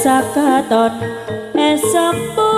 sakaton esokku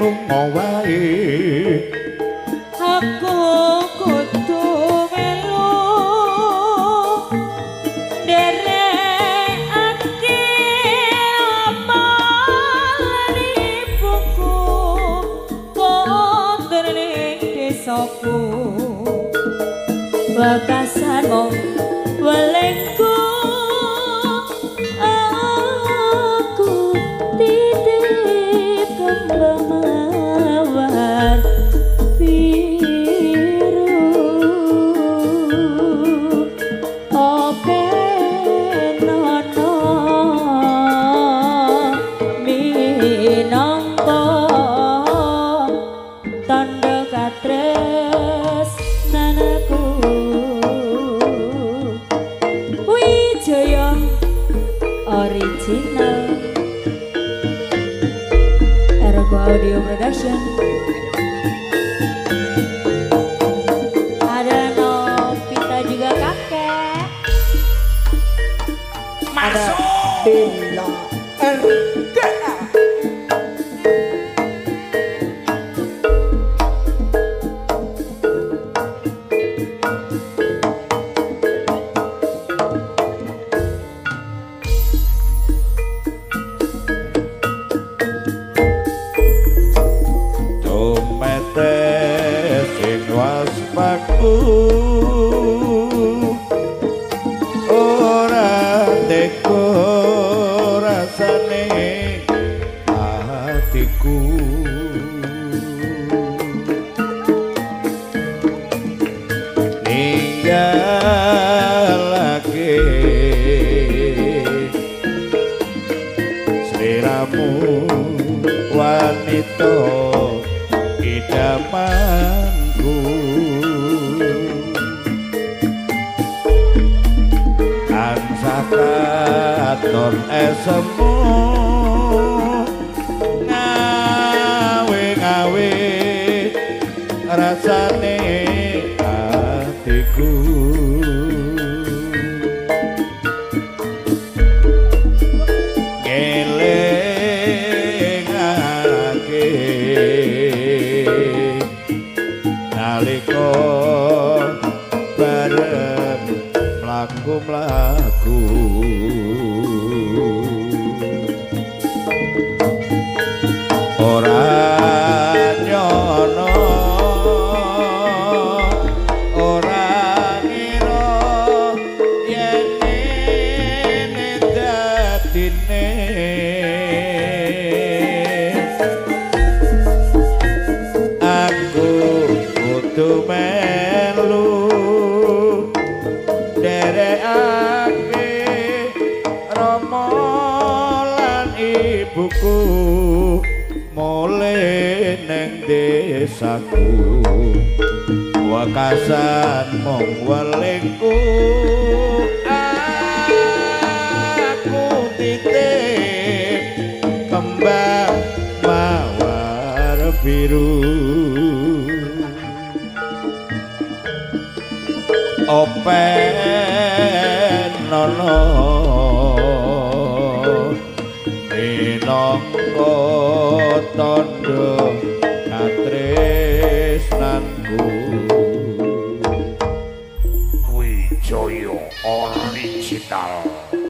lunga wae. Aku kudu melu. Derekake apa ibuku? Kondur ning desaku? Bakasan mong welengku original. Ergo Audio Production teko rasane hatiku. Ninggalake sliramu wanita idamanku sakaton esemu ngawe ngawe rasane hatiku. Bareng mlaku ibuku mule neng desaku. Wakasan mong welingku aku titip kembang mawar biru. Open nono tandha